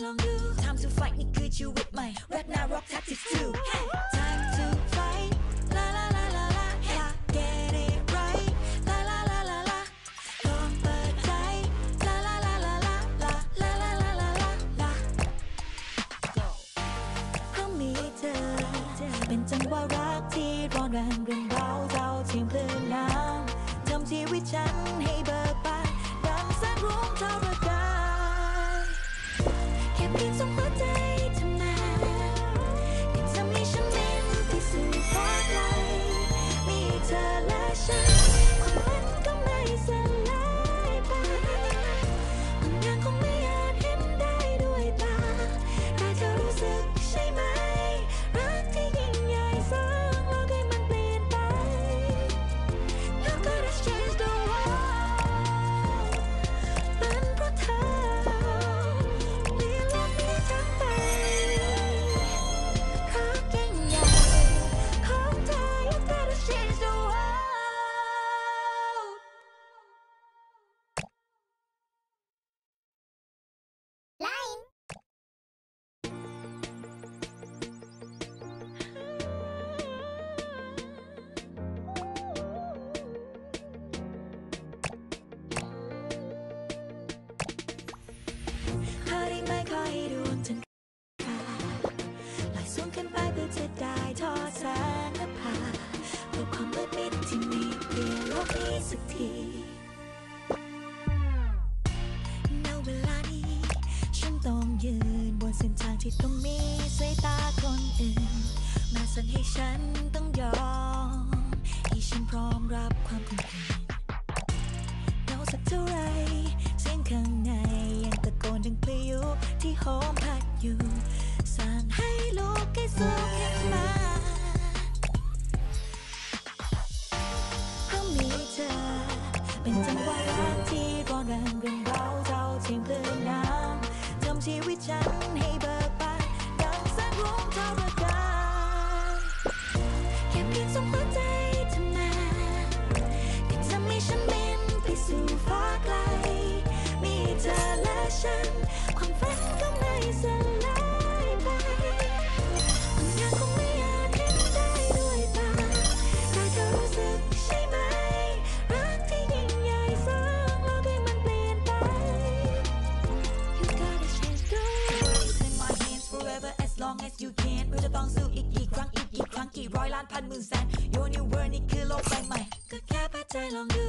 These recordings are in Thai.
ค่ Mozart. You only were Nicky Lopez, my. Good cap, I tell.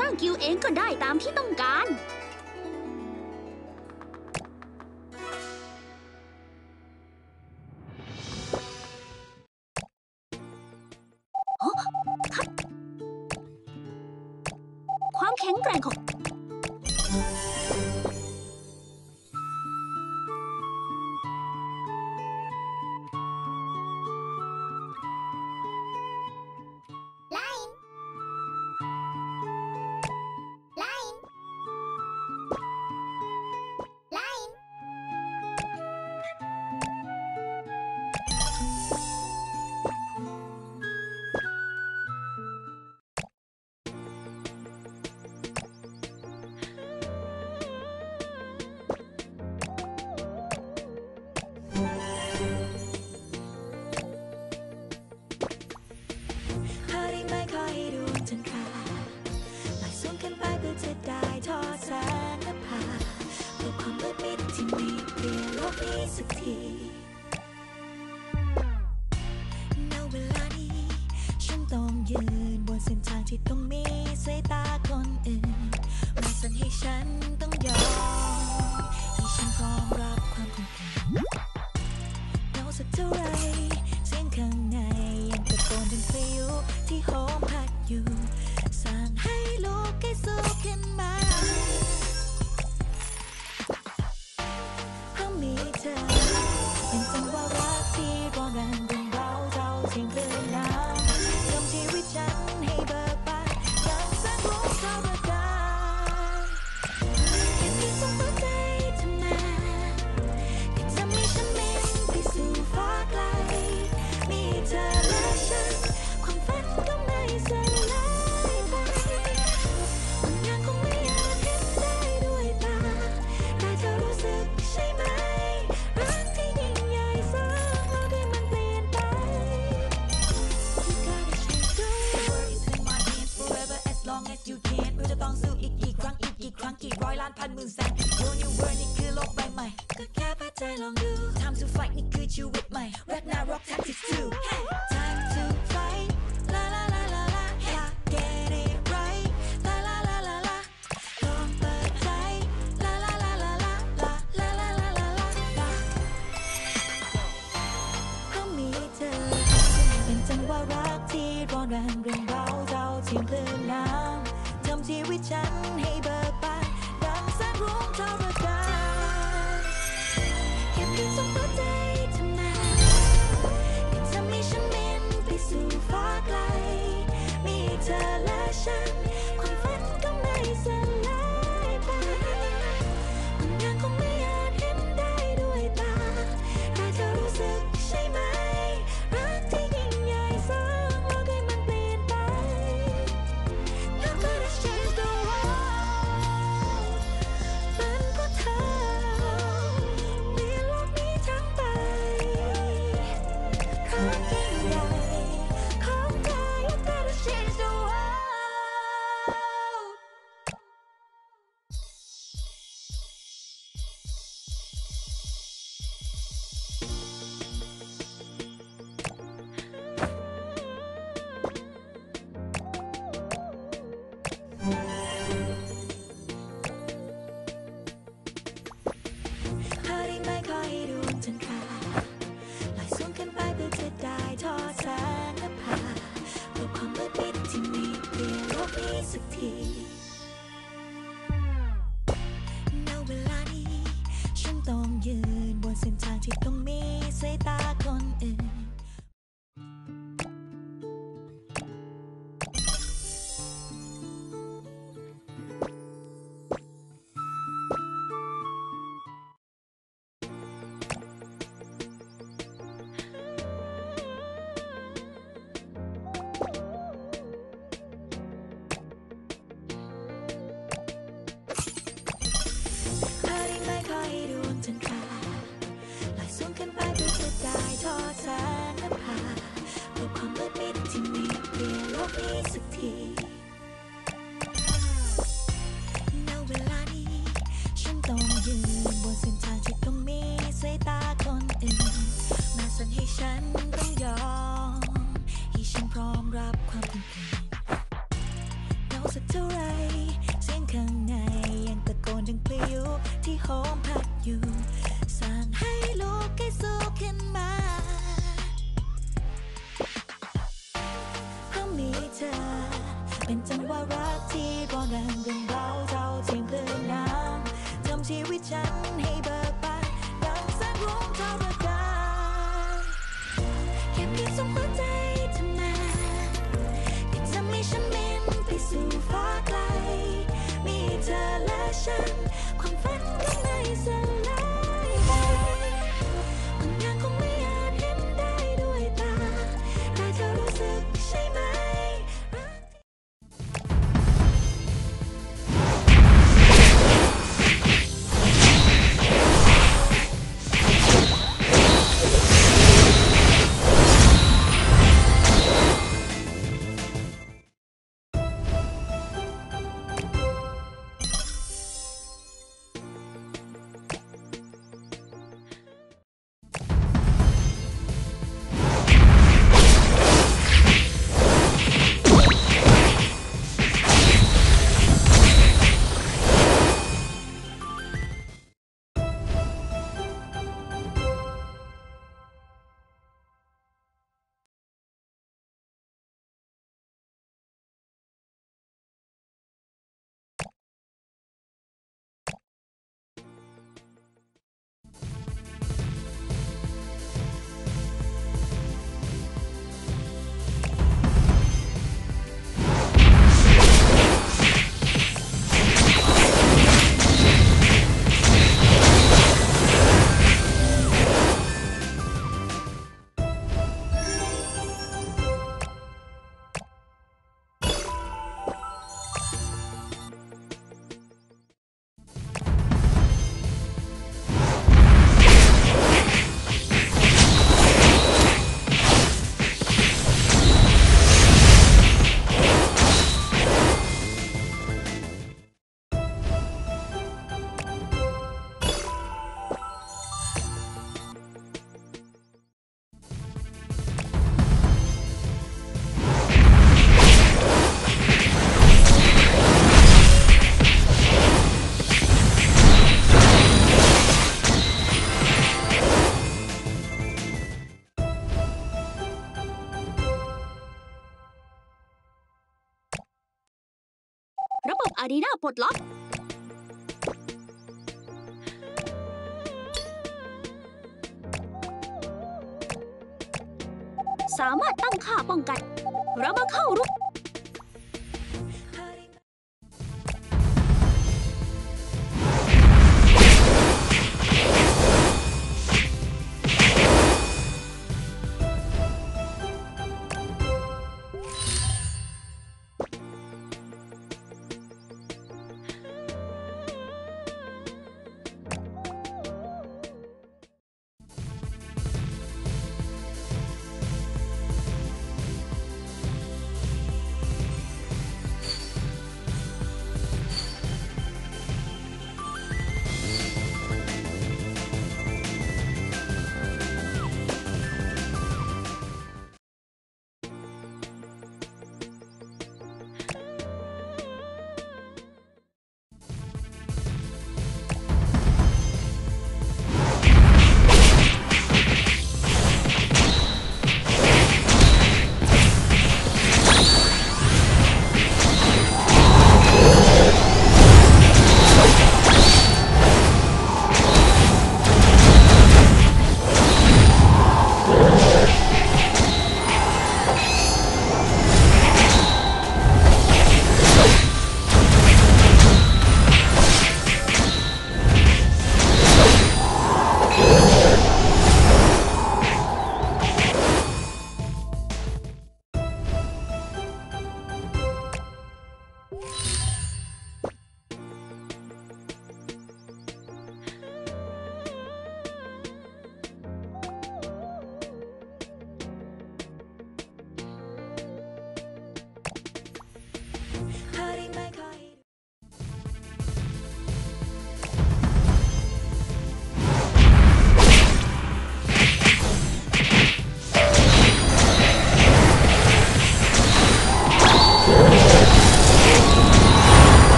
สร้างคิวเองก็ได้ตามที่ต้องการ ดีน่าปลดล็อก สามารถตั้งค่าป้องกัน เรามาเข้ารุก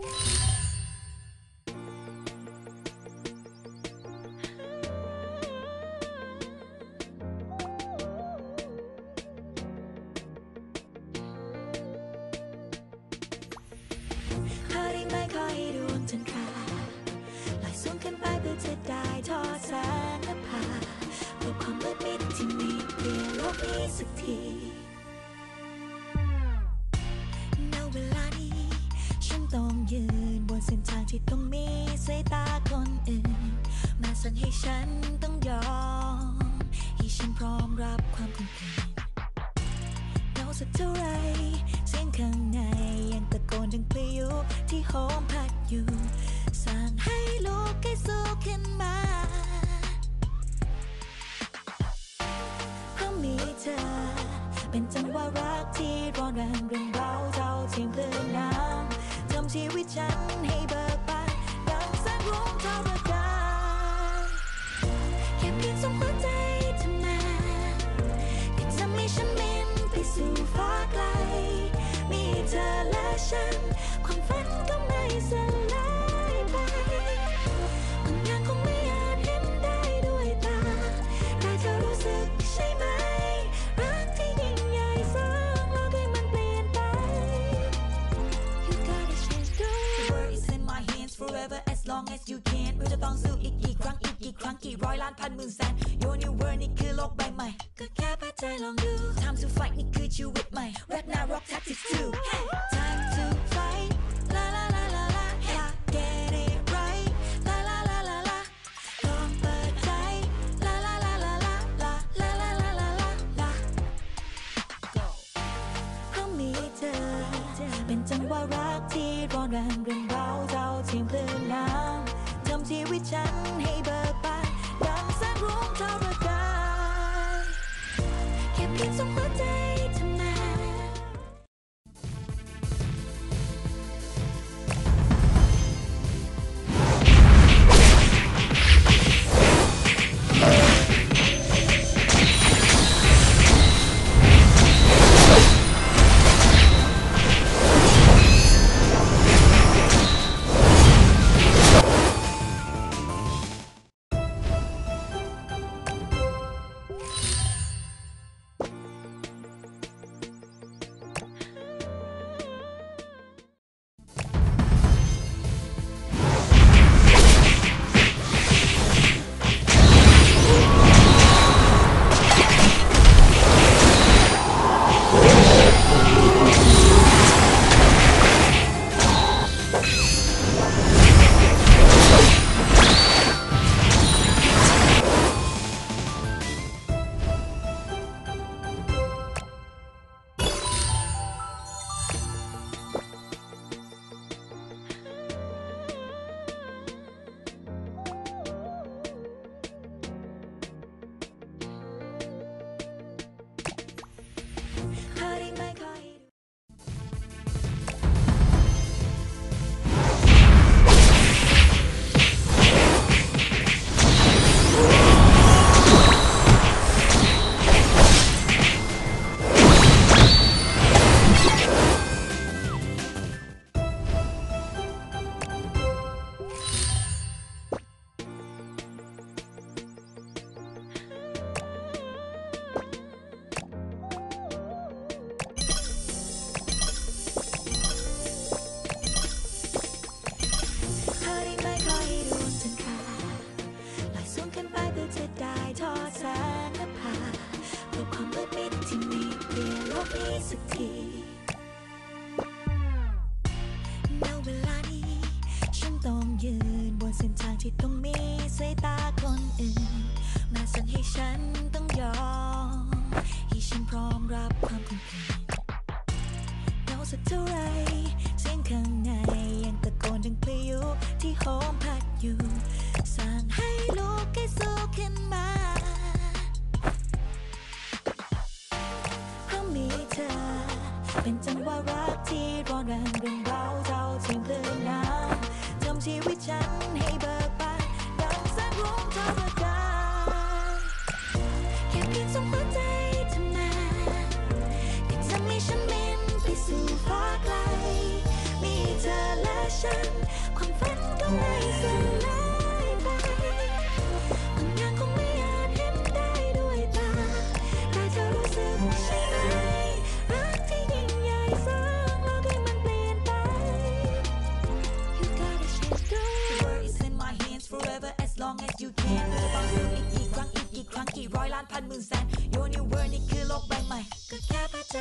เสักเท่าไรเสียงข้างในยังตะโกนดังพายุที่โหมพัดอยู่ สั่งให้ลูกให้สู้ขึ้นมาเพราะมีเธอ เป็นจังหวะรักที่ร้อนแรงเรื่องเบาเท่าเทียมคลื่นน้ำทำชีวิตฉันให้ ฉัน ความฝันก็ไม่สลายไปบางอย่างคงไม่อาจเห็นได้ด้วยตา แต่เธอรู้สึกใช่ไหม รักที่ยิ่งใหญ่สร้างโลกให้มันเปลี่ยนไป You gotta change the world is in my hands forever as long as you can เราจะต้องสู้อีกกี่ครั้งอีกกี่ครั้งกี่ร้อยล้านพันหมื่นแสน Your new world นี่คือโลกใบใหม่ ก็แค่เปิดใจลองดู Time to fight นี่คือชีวิตใหม่ Ragnarok Tactics 2 Hey รักที่ร้อนแรงเรื่องเบาเจ้าเทียมคลื่นน้ำทำชีวิตฉันให้เบิกบานดังแสงรุ่งเท่าประกายแค่เพียงส่งหัวใจ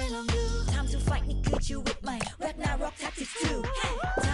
Time to fight, me, nigga, you with my Ragnarok tactics too. Hey.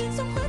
你总会。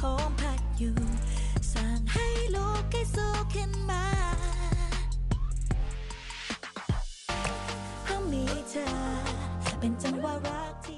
โอมพัดอยู่สร้างให้ลูกให้สู้ขึ้นมาเพราะมีเธอ เป็นจังหวะรักที่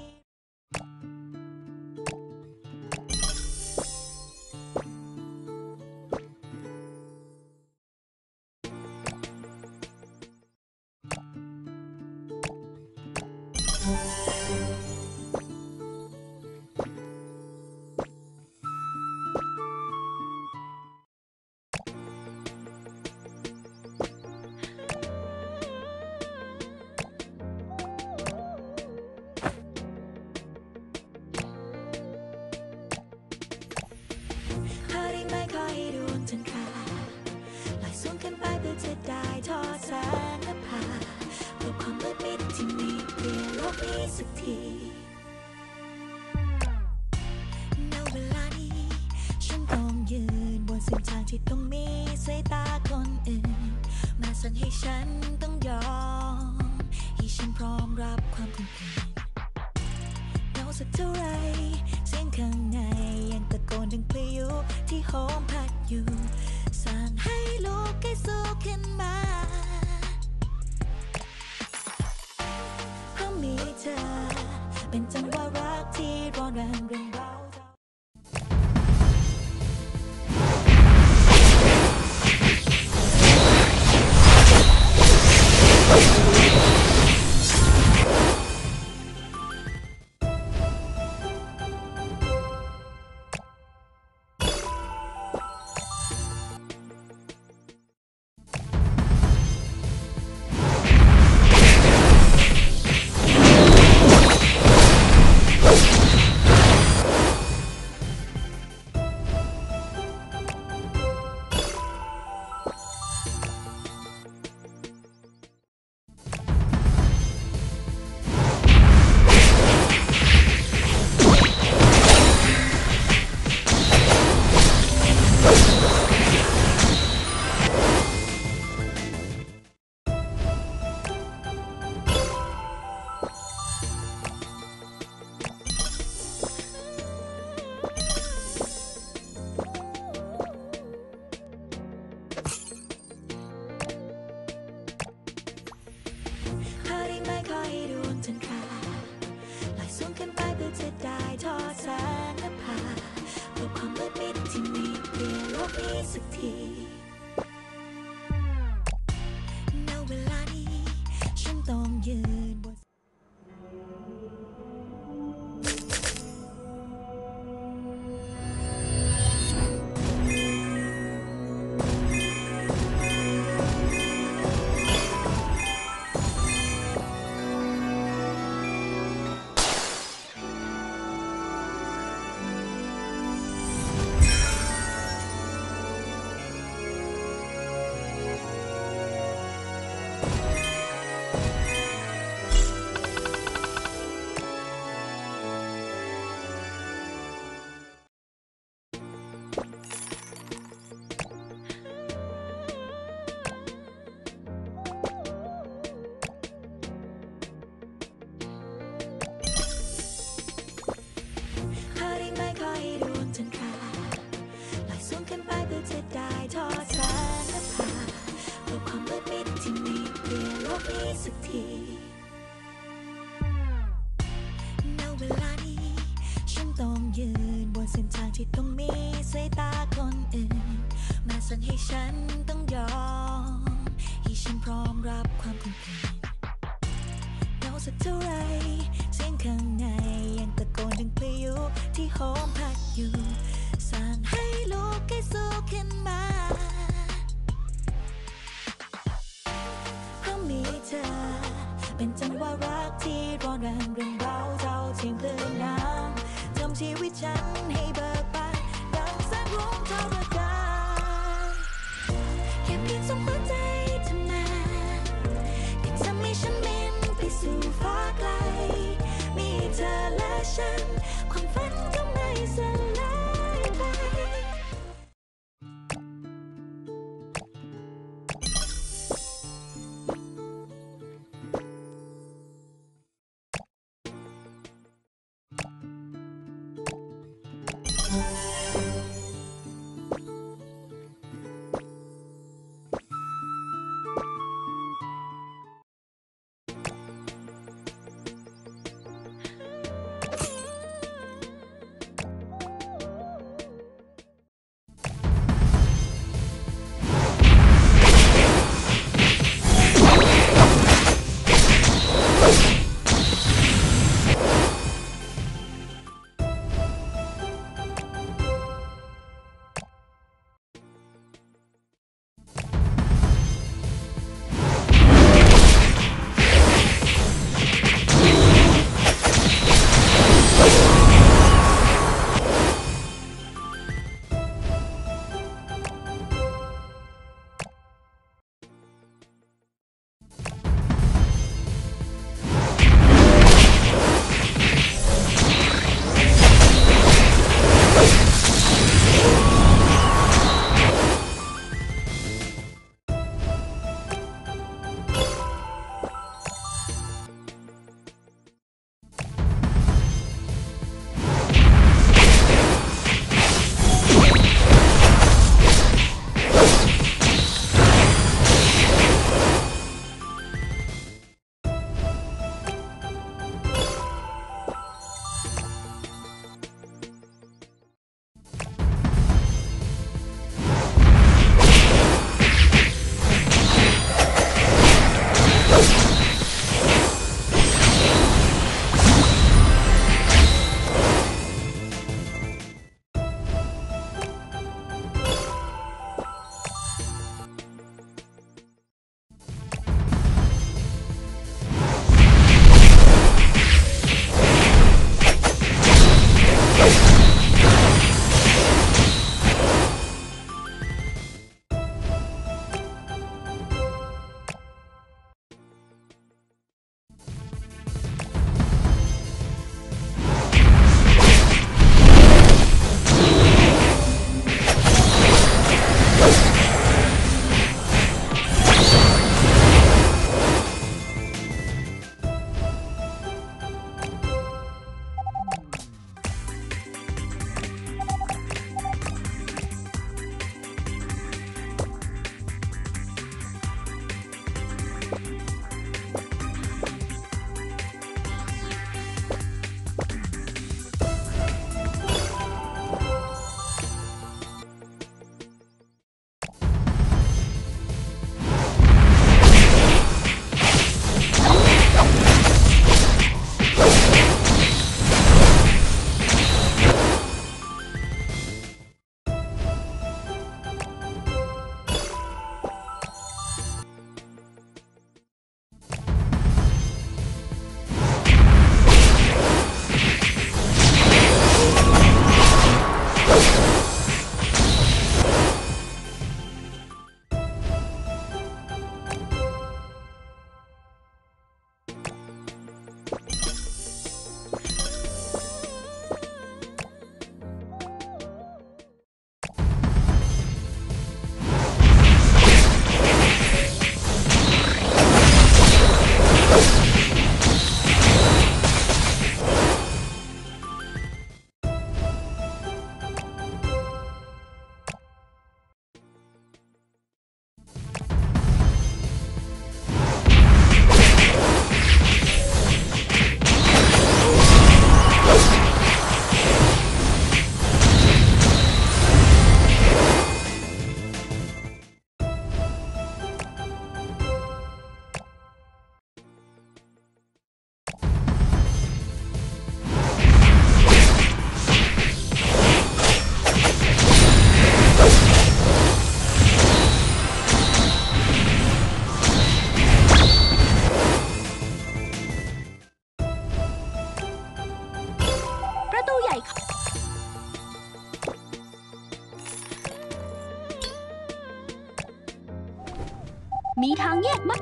มีทางแยกมั้ม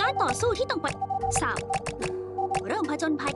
การต่อสู้ที่ต้องไปสาวเริ่มผจญภัย